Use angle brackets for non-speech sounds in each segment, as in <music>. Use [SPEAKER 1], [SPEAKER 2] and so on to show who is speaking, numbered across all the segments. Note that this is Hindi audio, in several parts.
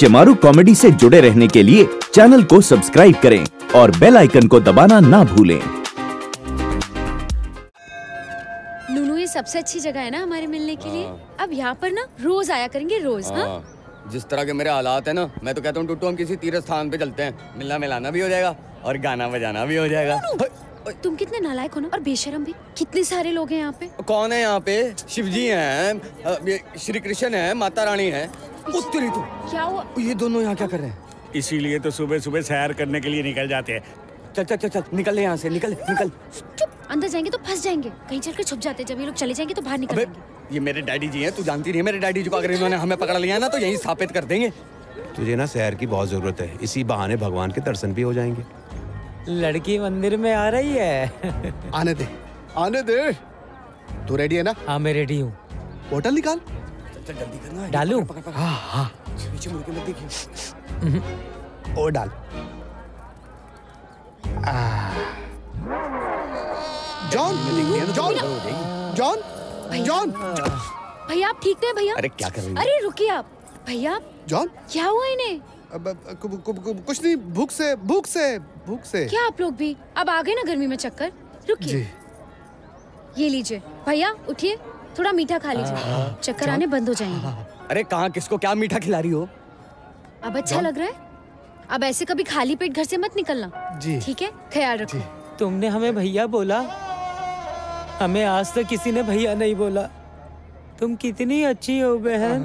[SPEAKER 1] शिमारू कॉमेडी से जुड़े रहने के लिए चैनल को सब्सक्राइब करें और बेल आइकन को दबाना ना भूलें।
[SPEAKER 2] नूनू ये सबसे अच्छी जगह है ना हमारे मिलने के लिए। अब यहाँ पर ना रोज आया करेंगे रोज हाँ।
[SPEAKER 3] हाँ। जिस तरह के मेरे हालात है ना मैं तो कहता हूँ टुट्टू हम किसी तीर्थ स्थान पे चलते हैं। मिलना मिलाना भी हो जाएगा और गाना बजाना भी हो जाएगा।
[SPEAKER 2] तुम कितने नालायक हो ना? और बेशरम भी। कितने सारे लोग हैं यहाँ पे?
[SPEAKER 3] कौन है यहाँ पे? शिव जी हैं श्री कृष्ण है माता रानी है। उत्तरी तो।
[SPEAKER 2] क्या हुआ?
[SPEAKER 3] ये दोनों यहाँ क्या कर रहे हैं?
[SPEAKER 4] इसीलिए तो सुबह सुबह सैर करने के लिए निकल जाते हैं।
[SPEAKER 3] चल चल चल चल निकल यहाँ से निकल निकल।
[SPEAKER 2] चुप अंदर जाएँगे तो फंस जाएँगे। कहीं चलकर छुप जाते हैं जब ये लोग चले जाएँगे तो बाहर निकल
[SPEAKER 3] ये मेरे डैडी जी हैं तू जानती नहीं मेरे डैडी जी को अगर इन्होंने हमें पकड़ लिया ना तो यही स्थापित कर देंगे।
[SPEAKER 5] तुझे ना सैर की बहुत ज़रूरत है इसी बहाने भगवान के दर्शन भी हो जाएँगे।
[SPEAKER 6] लड़की मंदिर में आ रही है।
[SPEAKER 7] आने दे आने दे। तू रेडी है ना?
[SPEAKER 6] हाँ मैं रेडी हूँ।
[SPEAKER 7] बोतल निकाल।
[SPEAKER 3] चल जल्दी करना।
[SPEAKER 6] डालूं?
[SPEAKER 3] हाँ हाँ। पीछे मुड़ के मत देखिए
[SPEAKER 7] और डाल। जॉन जॉन जॉन जॉन
[SPEAKER 2] भैया आप ठीक है भैया?
[SPEAKER 3] अरे क्या कर रही है?
[SPEAKER 2] अरे रुकिए आप। भैया
[SPEAKER 7] जॉन
[SPEAKER 2] क्या हुआ इन्हें?
[SPEAKER 7] कुछ नहीं भूख से भूख से। भूख से।
[SPEAKER 2] क्या आप लोग भी? अब आ गए ना गर्मी में चक्कर? रुकिए। ये लीजिए। भैया उठिए। थोड़ा मीठा खा लीजिए। चक्कर आने बंद हो जाएँगे।
[SPEAKER 3] अरे कहाँ? किसको क्या मीठा खिला रही हो?
[SPEAKER 2] अब अच्छा लग रहा है। अब ऐसे कभी खाली पेट घर से मत निकलना।
[SPEAKER 7] जी।
[SPEAKER 2] ठीक है? ख्याल रखो।
[SPEAKER 6] तुमने हमें भैया बोला? हमें आज तक किसी ने भैया नहीं बोला। तुम कितनी अच्छी हो बहन।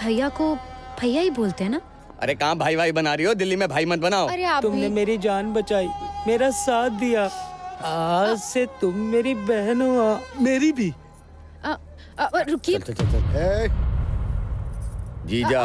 [SPEAKER 2] भैया को भैया ही बोलते हैं ना?
[SPEAKER 3] अरे कहाँ भाई भाई बना रही हो? दिल्ली में भाई मत बनाओ।
[SPEAKER 2] अरे आप
[SPEAKER 6] तुमने
[SPEAKER 2] भी
[SPEAKER 6] मेरी जान बचाई मेरा साथ दिया। आज से तुम मेरी बहन हो
[SPEAKER 7] मेरी भी।
[SPEAKER 2] रुकिए।
[SPEAKER 3] चल चल चल जीजा।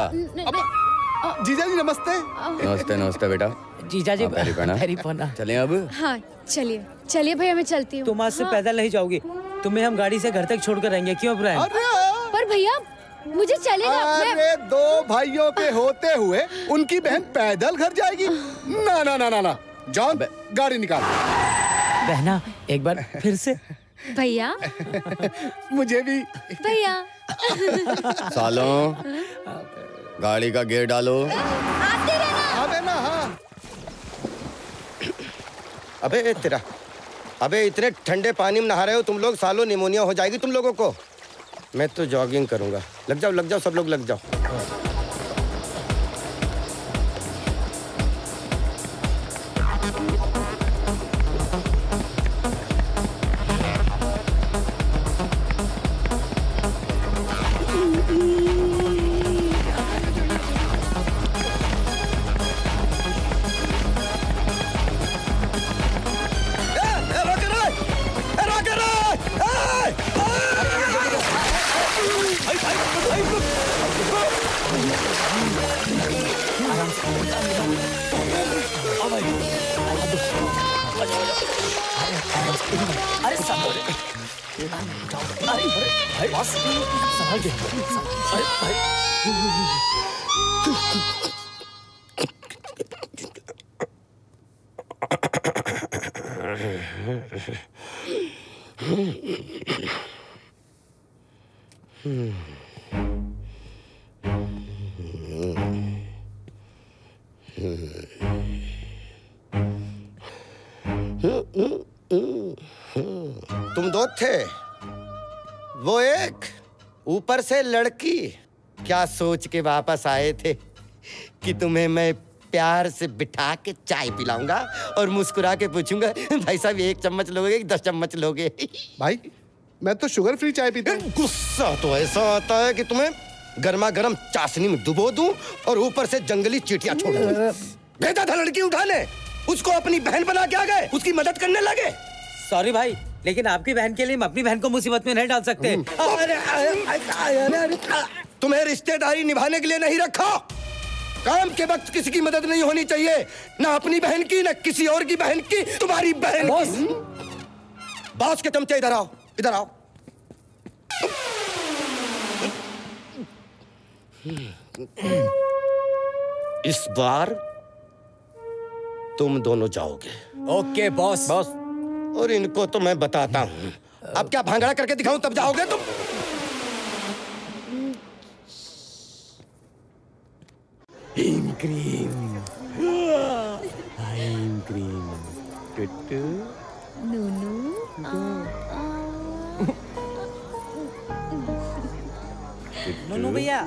[SPEAKER 7] जीजा जी नमस्ते।
[SPEAKER 3] नमस्ते नमस्ते बेटा।
[SPEAKER 6] जीजा जी
[SPEAKER 3] हाँ। पैरी पहना। चलें अब।
[SPEAKER 2] हाँ चलिए। चलिए भैया मैं चलती हूँ।
[SPEAKER 6] तुम आज से
[SPEAKER 2] हाँ,
[SPEAKER 6] पैदल नहीं जाओगी। तुम्हें हम गाड़ी से घर तक छोड़ कर रहेंगे क्यों
[SPEAKER 2] पर भैया मुझे चलेगा। मैं
[SPEAKER 7] अरे दो भाइयों के होते हुए उनकी बहन पैदल घर जाएगी। ना ना ना ना ना। जॉन गाड़ी निकाल।
[SPEAKER 6] बहना एक बार फिर से।
[SPEAKER 2] भैया? <laughs>
[SPEAKER 7] मुझे भी।
[SPEAKER 2] भैया?
[SPEAKER 3] सालों गाड़ी का गेयर डालो।
[SPEAKER 7] हाँ देना हाँ।
[SPEAKER 8] अबे तेरा अबे इतने ठंडे पानी में नहा रहे हो तुम लोग सालों निमोनिया हो जाएगी तुम लोगों को। मैं तो जॉगिंग करूँगा। लग जाओ लग जाओ सब लोग लग जाओ। अरे अरे बस संभाल के अरे भाई Hmm. तुम दो थे। वो एक ऊपर से लड़की। क्या सोच के वापस आए थे कि तुम्हें मैं प्यार से बिठा के चाय पिलाऊँगा और मुस्कुरा के पूछूँगा भाई साहब एक चम्मच लोगे कि दस चम्मच लोगे?
[SPEAKER 7] भाई मैं तो शुगर फ्री चाय पीता हूँ।
[SPEAKER 8] गुस्सा तो ऐसा आता है कि तुम्हें गर्मा गर्म चाशनी में डुबो दूँ और ऊपर से जंगली चीटियाँ छोड़ दूँ। भेजा था लड़की उठाने। उसको अपनी बहन बना के आ गए। उसकी मदद करने लगे।
[SPEAKER 6] सॉरी भाई लेकिन आपकी बहन के लिए हम अपनी बहन को मुसीबत में नहीं डाल सकते।
[SPEAKER 8] अरे, अरे, अरे, अरे, अरे, तुम्हें रिश्तेदारी निभाने के लिए नहीं रखा। काम के वक्त किसी की मदद नहीं होनी चाहिए। ना अपनी बहन की ना किसी और की बहन की। तुम्हारी बहन की। बॉस के चमचे इधर आओ इधर आओ। इस बार तुम दोनों जाओगे।
[SPEAKER 3] Okay boss. बॉस।
[SPEAKER 8] और इनको तो मैं बताता हूँ। अब क्या भांगड़ा करके दिखाऊँ तब जाओगे तुम? हिम क्रीम हिम क्रीम टुट्टू
[SPEAKER 2] नूनू
[SPEAKER 6] नोनू भैया।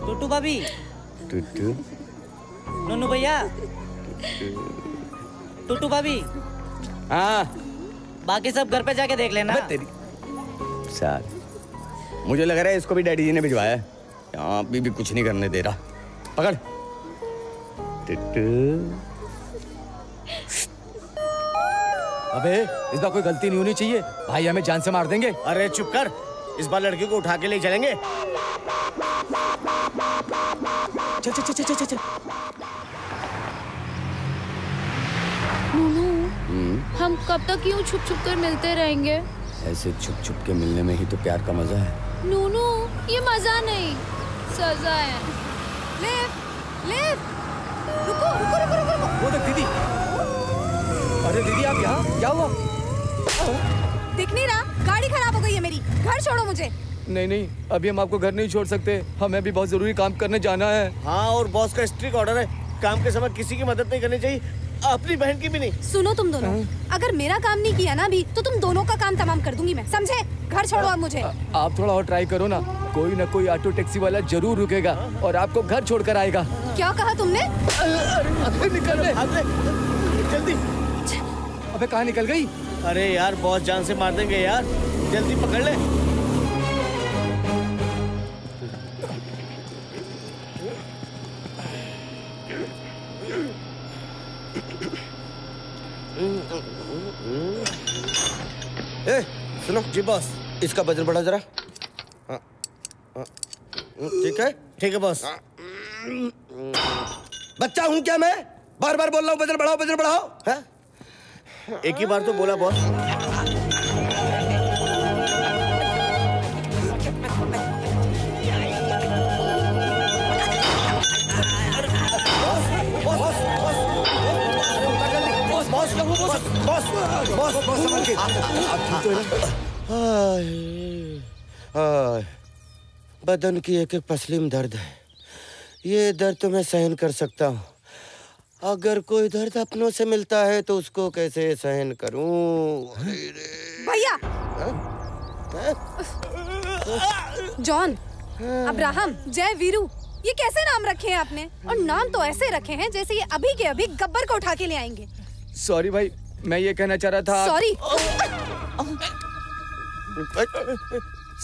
[SPEAKER 6] टोटू भाभी
[SPEAKER 8] टुट्टू
[SPEAKER 6] नोनू भैया टोटू भाभी
[SPEAKER 3] हाँ
[SPEAKER 6] बाकी सब घर पे जाके देख लेना
[SPEAKER 3] तेरी साल मुझे लग रहा है इसको भी डैडी जी ने भिजवाया है। यहाँ अभी भी कुछ नहीं करने दे रहा। पकड़।
[SPEAKER 9] अबे इस बार कोई गलती नहीं होनी चाहिए। भाई हमें जान से मार देंगे।
[SPEAKER 10] अरे चुप कर। इस बार लड़की को उठा के ले चलेंगे।
[SPEAKER 9] चल चल चल चल चल चल।
[SPEAKER 2] हम कब तक यूँ छुप छुप कर मिलते रहेंगे?
[SPEAKER 3] ऐसे छुप छुप के मिलने में ही तो प्यार का मज़ा है।
[SPEAKER 2] नूनू ये मज़ा नहीं। सजा है। लिव लिव रुको रुको रुको रुको रुको।
[SPEAKER 9] वो देख दीदी। अरे दीदी आप यहाँ? क्या हुआ?
[SPEAKER 11] दिख नहीं रहा? गाड़ी खराब हो गई है मेरी। घर छोड़ो मुझे।
[SPEAKER 9] नहीं नहीं अभी हम आपको घर नहीं छोड़ सकते। हमें भी बहुत ज़रूरी काम करने जाना है।
[SPEAKER 10] हाँ और बॉस का स्ट्रिक्ट ऑर्डर है। काम के समय किसी की मदद नहीं करनी चाहिए। अपनी बहन की भी नहीं।
[SPEAKER 11] सुनो तुम दोनों। अगर मेरा काम नहीं किया ना अभी तो तुम दोनों का काम तमाम कर दूँगी मैं। समझे? घर छोड़ो अब मुझे।
[SPEAKER 9] आप थोड़ा और ट्राई करो ना। कोई ना कोई ऑटो टैक्सी वाला ज़रूर रुकेगा और आपको घर छोड़कर आएगा।
[SPEAKER 11] क्या कहा तुमने?
[SPEAKER 9] निकल
[SPEAKER 10] जल्दी।
[SPEAKER 9] अबे कहाँ निकल गई?
[SPEAKER 10] अरे यार बॉस जान से मार देंगे यार। जल्दी पकड़ ले।
[SPEAKER 8] ए सुनो।
[SPEAKER 10] जी बॉस।
[SPEAKER 8] इसका वज़न बढ़ा जरा। हाँ, हाँ, ठीक है?
[SPEAKER 10] ठीक है बॉस।
[SPEAKER 8] बच्चा हूँ क्या मैं? बार बार बोल रहा हूँ वज़न बढ़ाओ वज़न बढ़ाओ। हाँ?
[SPEAKER 10] एक ही बार तो बोला, बॉस।
[SPEAKER 8] बदन की एक एक पसली में दर्द है। ये दर्द तो मैं सहन कर सकता हूँ। अगर कोई दर्द अपनों से मिलता है तो उसको कैसे सहन करूँ?
[SPEAKER 11] भैया। जॉन अब्राहम जय वीरू ये कैसे नाम रखे हैं आपने? और नाम तो ऐसे रखे हैं जैसे ये अभी के अभी गब्बर को उठा के ले आएँगे।
[SPEAKER 9] सॉरी भाई मैं ये कहना चाह रहा था
[SPEAKER 11] सॉरी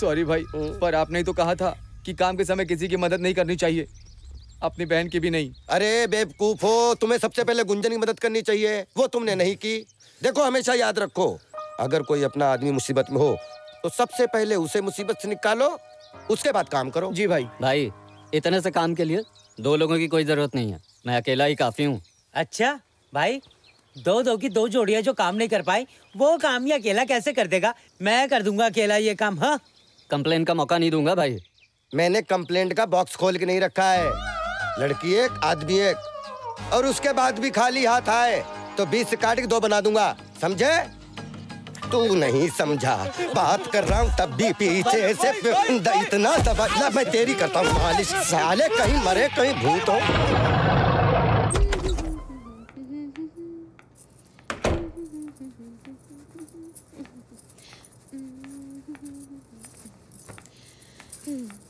[SPEAKER 9] सॉरी भाई पर आपने ही तो कहा था कि काम के समय किसी की मदद नहीं करनी चाहिए। अपनी बहन की भी नहीं।
[SPEAKER 8] अरे बेवकूफ़ हो तुम्हें सबसे पहले गुंजन की मदद करनी चाहिए। वो तुमने नहीं की। देखो हमेशा याद रखो अगर कोई अपना आदमी मुसीबत में हो तो सबसे पहले उसे मुसीबत से निकालो उसके बाद काम करो।
[SPEAKER 9] जी भाई।
[SPEAKER 12] भाई इतने से काम के लिए दो लोगों की कोई ज़रूरत नहीं है। मैं अकेला ही काफ़ी हूँ।
[SPEAKER 6] अच्छा भाई दो दो की दो जोड़ियाँ जो काम नहीं कर पाई वो काम ये अकेला कैसे कर देगा? मैं कर दूँगा अकेला ये काम हाँ?
[SPEAKER 12] कंप्लेन का मौका नहीं दूँगा भाई।
[SPEAKER 8] मैंने कंप्लेंट का बॉक्स खोल के नहीं रखा है। लड़की एक आदमी एक। और उसके बाद भी खाली हाथ आए तो बीस से काट के दो बना दूँगा। समझे? तू नहीं समझा। बात कर रहा हूँ तब भी पीछे से इतना दबा ला, मैं तेरी करता हूँ मालिश। साले कहीं मरे कहीं भूत। हो
[SPEAKER 2] नूनू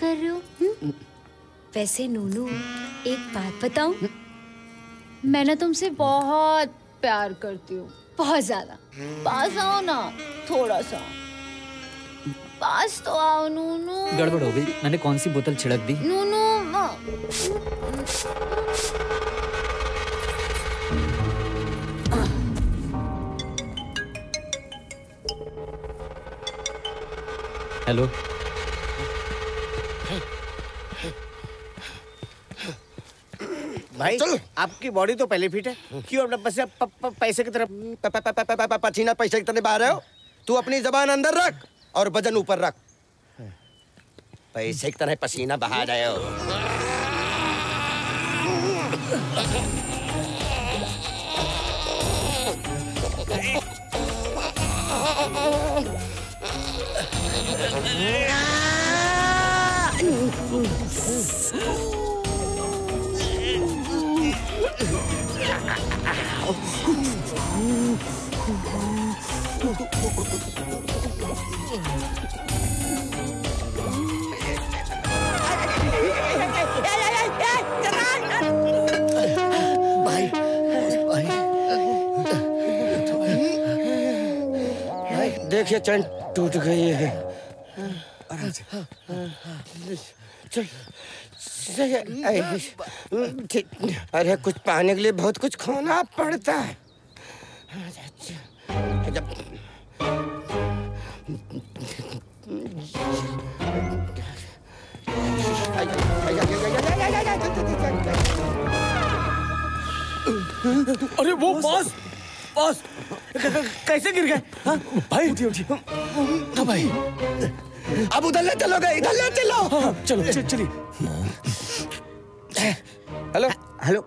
[SPEAKER 2] कर रहे हो? हम्म? वैसे नूनू एक बात बताऊँ? मैं ना तुमसे बहुत प्यार करती हूँ। बहुत ज़्यादा। पास आओ ना थोड़ा सा। पास तो आओ नूनू।
[SPEAKER 12] गड़बड़ हो गई। मैंने कौन सी बोतल छिड़क दी?
[SPEAKER 2] नूनू आ,
[SPEAKER 12] हेलो।
[SPEAKER 10] भाई चल। आपकी बॉडी तो पहले फिट है। क्यों अपना पैसे पैसे की तरफ़
[SPEAKER 8] पसीना पैसे की तरफ़ रहे हो? तू अपनी जबान अंदर रख और वज़न ऊपर रख। पैसे की तरह पसीना बहा रहे हो। देखिए, चैन टूट गई है। अरे, कुछ पाने के लिए बहुत कुछ खोना पड़ता है। जब
[SPEAKER 10] अरे वो बॉस बॉस कैसे गिर गए हाँ? भाई उठिए उठिए हाँ भाई
[SPEAKER 8] अब उधर ले चलोगे इधर ले चलो
[SPEAKER 10] हाँ, चलो चलिए
[SPEAKER 8] हेलो हेलो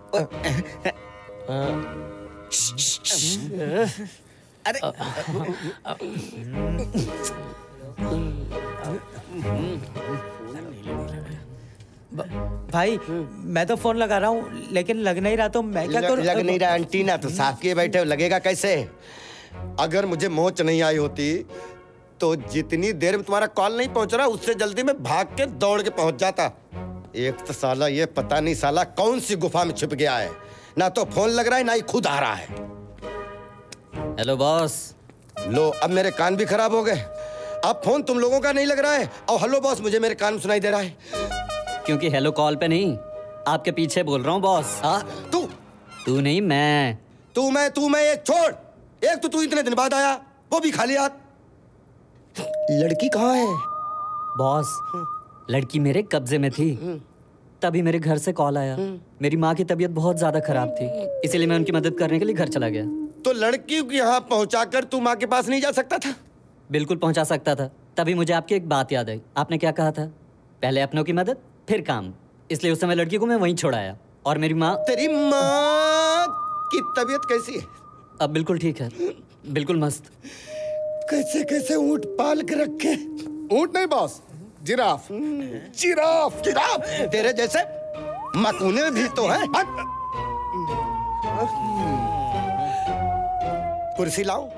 [SPEAKER 10] अरे
[SPEAKER 6] भाई मैं तो फ़ोन लगा रहा हूँ लेकिन लग नहीं रहा तो मैं क्या करूँ?
[SPEAKER 8] लग नहीं रहा आंटी ना तो साफ़ किए बैठे हो लगेगा कैसे? अगर मुझे मोच नहीं आई होती तो जितनी देर में तुम्हारा कॉल नहीं पहुँच रहा उससे जल्दी मैं भाग के दौड़ के पहुँच जाता। एक तो साला ये पता नहीं साला कौन सी गुफा में छिप गया है ना तो फ़ोन लग रहा है ना ही खुद आ रहा है।
[SPEAKER 12] हेलो बॉस
[SPEAKER 8] लो अब मेरे कान भी खराब हो गए। अब फ़ोन तुम लोगों का नहीं लग रहा है। और हेलो बॉस मुझे मेरे कान सुनाई दे रहा है।
[SPEAKER 12] क्योंकि हेलो कॉल पे नहीं आपके पीछे बोल रहा हूँ बॉस
[SPEAKER 8] हाँ तू?
[SPEAKER 12] तू नहीं मैं.
[SPEAKER 8] तू मैं तू मैं एक छोड़। एक तो तू इतने दिन बाद आया वो भी खाली हाथ। लड़की कहाँ है?
[SPEAKER 12] बॉस लड़की मेरे कब्जे में थी। तभी मेरे घर से कॉल आया। मेरी माँ की तबीयत बहुत ज़्यादा खराब थी। इसीलिए मैं उनकी मदद करने के लिए घर चला गया।
[SPEAKER 8] तो लड़की को यहाँ पहुंचाकर तू माँ के पास नहीं जा सकता था?
[SPEAKER 12] बिल्कुल पहुँचा सकता था। तभी मुझे आपकी एक बात याद आई। आपने क्या कहा था? पहले अपनों की मदद फिर काम। इसलिए उस समय लड़की को मैं वहीं छोड़ाया और मेरी माँ
[SPEAKER 8] तेरी माँ की तबीयत कैसी है?
[SPEAKER 12] अब बिल्कुल ठीक है। बिल्कुल मस्त।
[SPEAKER 8] कैसे कैसे ऊँट पाल के रखे?
[SPEAKER 7] ऊँट नहीं बॉस। जिराफ। जिराफ।
[SPEAKER 8] जिराफ? तेरे जैसे मकूने भी तो है। कुर्सी लाओ